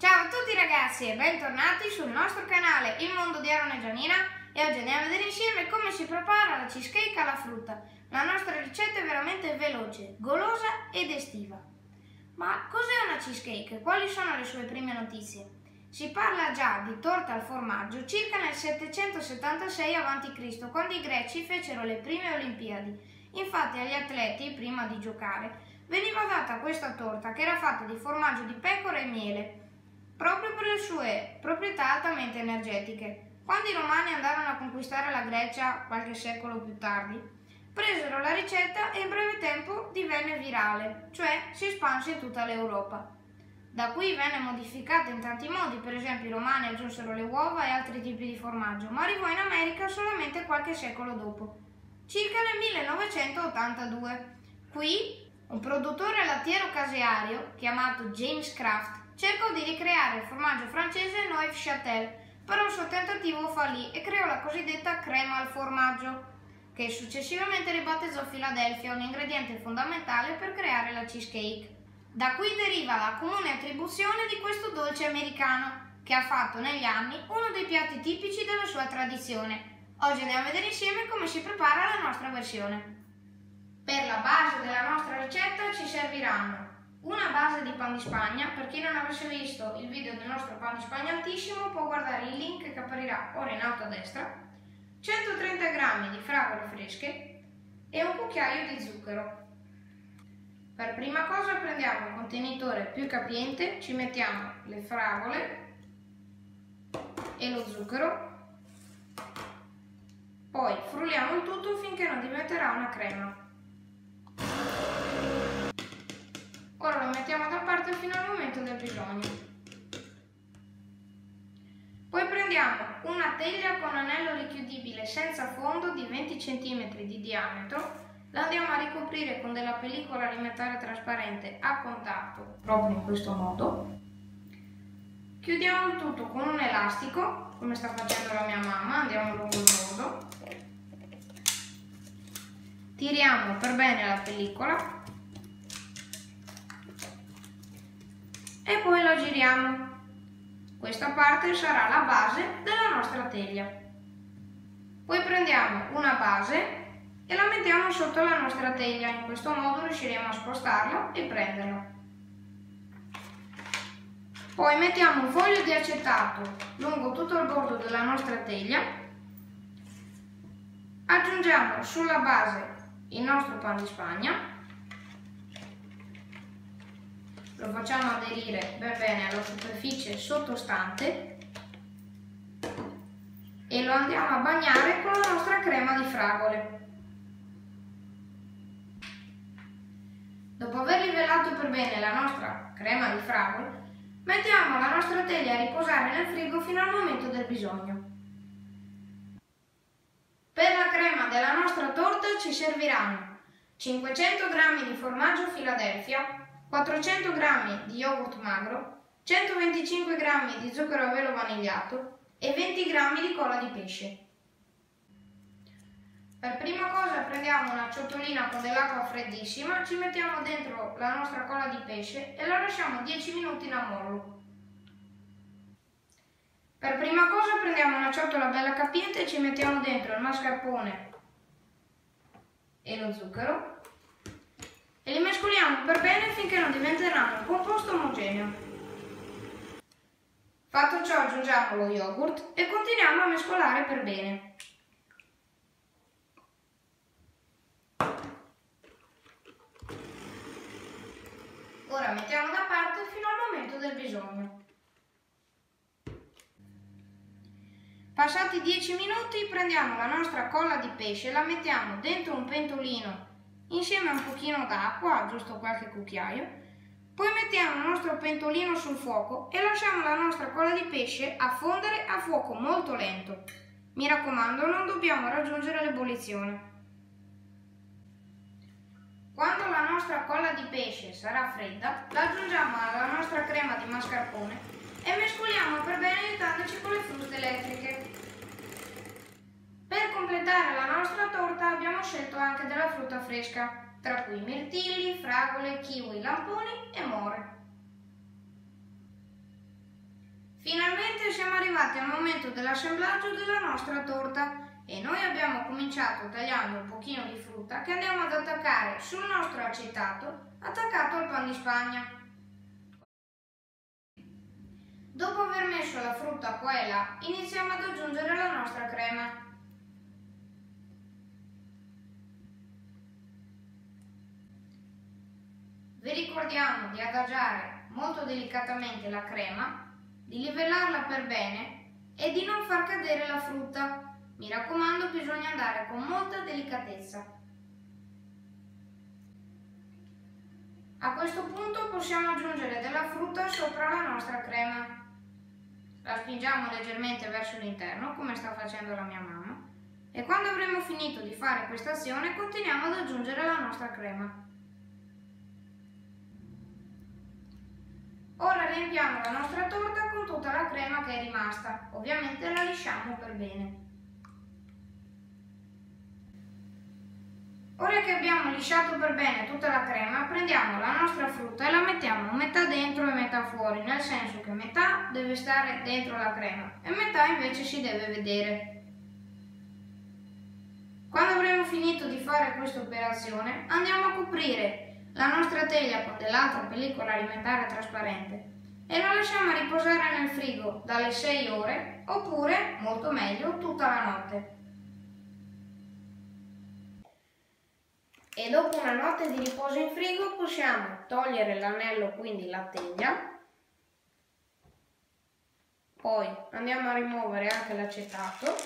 Ciao a tutti ragazzi e bentornati sul nostro canale Il Mondo di Aaron e Gianina e oggi andiamo a vedere insieme come si prepara la cheesecake alla frutta. La nostra ricetta è veramente veloce, golosa ed estiva. Ma cos'è una cheesecake? Quali sono le sue prime notizie? Si parla già di torta al formaggio circa nel 776 a.C., quando i greci fecero le prime Olimpiadi. Infatti agli atleti, prima di giocare, veniva data questa torta che era fatta di formaggio di pecora e miele sue proprietà altamente energetiche. Quando i romani andarono a conquistare la Grecia qualche secolo più tardi, presero la ricetta e in breve tempo divenne virale, cioè si espanse in tutta l'Europa. Da qui venne modificata in tanti modi, per esempio i romani aggiunsero le uova e altri tipi di formaggio, ma arrivò in America solamente qualche secolo dopo, circa nel 1982. Qui un produttore lattiero caseario chiamato James Kraft cercò di ricreare il formaggio francese Neufchâtel, però il suo tentativo fallì e creò la cosiddetta crema al formaggio, che successivamente ribattezzò Philadelphia, un ingrediente fondamentale per creare la cheesecake. Da qui deriva la comune attribuzione di questo dolce americano, che ha fatto negli anni uno dei piatti tipici della sua tradizione. Oggi andiamo a vedere insieme come si prepara la nostra versione. Per la base della nostra ricetta ci serviranno una base di pan di spagna, per chi non avesse visto il video del nostro pan di spagna altissimo può guardare il link che apparirà ora in alto a destra, 130 g di fragole fresche e un cucchiaio di zucchero. Per prima cosa prendiamo un contenitore più capiente, ci mettiamo le fragole e lo zucchero, poi frulliamo il tutto finché non diventerà una crema. Ora lo mettiamo da parte fino al momento del bisogno. Poi prendiamo una teglia con anello richiudibile senza fondo di 20 cm di diametro, la andiamo a ricoprire con della pellicola alimentare trasparente a contatto, proprio in questo modo. Chiudiamo il tutto con un elastico, come sta facendo la mia mamma, andiamo lungo il nodo. Tiriamo per bene la pellicola e poi la giriamo. Questa parte sarà la base della nostra teglia. Poi prendiamo una base e la mettiamo sotto la nostra teglia, in questo modo riusciremo a spostarla e prenderla. Poi mettiamo un foglio di acetato lungo tutto il bordo della nostra teglia, aggiungiamo sulla base il nostro pan di spagna lo facciamo aderire ben bene alla superficie sottostante e lo andiamo a bagnare con la nostra crema di fragole. Dopo aver livellato per bene la nostra crema di fragole, mettiamo la nostra teglia a riposare nel frigo fino al momento del bisogno. Per la crema della nostra torta ci serviranno 500 g di formaggio Philadelphia, 400 g di yogurt magro, 125 g di zucchero a velo vanigliato e 20 g di cola di pesce. Per prima cosa prendiamo una ciotolina con dell'acqua freddissima, ci mettiamo dentro la nostra cola di pesce e la lasciamo 10 minuti in ammollo. Per prima cosa prendiamo una ciotola bella capiente e ci mettiamo dentro il mascarpone e lo zucchero e li mescoliamo per bene finché non diventeranno un composto omogeneo. Fatto ciò aggiungiamo lo yogurt e continuiamo a mescolare per bene. Ora mettiamo da parte fino al momento del bisogno. Passati 10 minuti prendiamo la nostra colla di pesce e la mettiamo dentro un pentolino insieme a un pochino d'acqua, giusto qualche cucchiaio. Poi mettiamo il nostro pentolino sul fuoco e lasciamo la nostra colla di pesce affondere a fuoco molto lento. Mi raccomando, non dobbiamo raggiungere l'ebollizione. Quando la nostra colla di pesce sarà fredda, la aggiungiamo alla nostra crema di mascarpone e mescoliamo per bene aiutandoci con le fruste elettriche. Per completare la nostra torta abbiamo scelto anche della frutta fresca, tra cui mirtilli, fragole, kiwi, lamponi e more. siamo arrivati al momento dell'assemblaggio della nostra torta e noi abbiamo cominciato tagliando un pochino di frutta che andiamo ad attaccare sul nostro acetato attaccato al pan di spagna. Dopo aver messo la frutta qua e là, iniziamo ad aggiungere la nostra crema. Vi ricordiamo di adagiare molto delicatamente la crema, di livellarla per bene e di non far cadere la frutta. Mi raccomando, bisogna andare con molta delicatezza. A questo punto possiamo aggiungere della frutta sopra la nostra crema. La spingiamo leggermente verso l'interno, come sta facendo la mia mamma, e quando avremo finito di fare questa azione continuiamo ad aggiungere la nostra crema. Ora riempiamo la nostra torta con tutta la crema che è rimasta. Ovviamente la lisciamo per bene. Ora che abbiamo lisciato per bene tutta la crema, prendiamo la nostra frutta e la mettiamo metà dentro e metà fuori, nel senso che metà deve stare dentro la crema e metà invece si deve vedere. Quando avremo finito di fare questa operazione, andiamo a coprire la nostra teglia con dell'altra pellicola alimentare trasparente. E la lasciamo riposare nel frigo dalle 6 ore oppure, molto meglio, tutta la notte. E dopo una notte di riposo in frigo possiamo togliere l'anello, quindi la teglia, poi andiamo a rimuovere anche l'acetato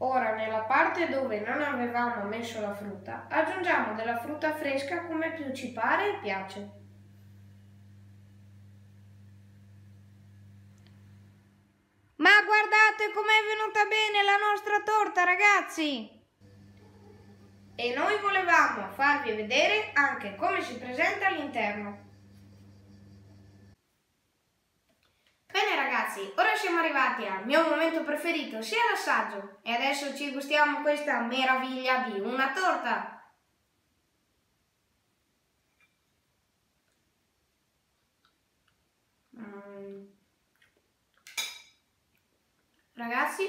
Ora nella parte dove non avevamo messo la frutta aggiungiamo della frutta fresca come più ci pare e piace. Ma guardate com'è venuta bene la nostra torta ragazzi! E noi volevamo farvi vedere anche come si presenta all'interno. Bene ragazzi, ora siamo arrivati al mio momento preferito, sia l'assaggio, e adesso ci gustiamo questa meraviglia di una torta. Mm. Ragazzi,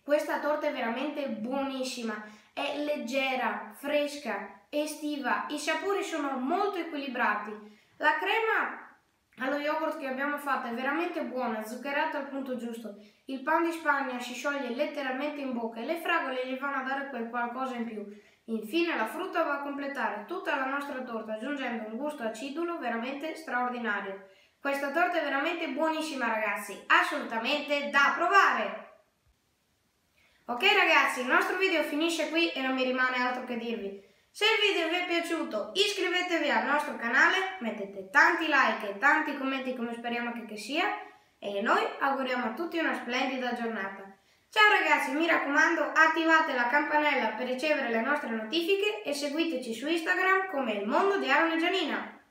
questa torta è veramente buonissima, è leggera, fresca, estiva, i sapori sono molto equilibrati. La crema allo yogurt che abbiamo fatto è veramente buona, zuccherata al punto giusto. Il pan di Spagna si scioglie letteralmente in bocca e le fragole gli vanno a dare quel qualcosa in più. Infine la frutta va a completare tutta la nostra torta aggiungendo un gusto acidulo veramente straordinario. Questa torta è veramente buonissima ragazzi, assolutamente da provare! Ok ragazzi, il nostro video finisce qui e non mi rimane altro che dirvi. Se il video vi è piaciuto iscrivetevi al nostro canale, mettete tanti like e tanti commenti come speriamo che, che sia e noi auguriamo a tutti una splendida giornata. Ciao ragazzi, mi raccomando attivate la campanella per ricevere le nostre notifiche e seguiteci su Instagram come il mondo di Aaron e Gianina.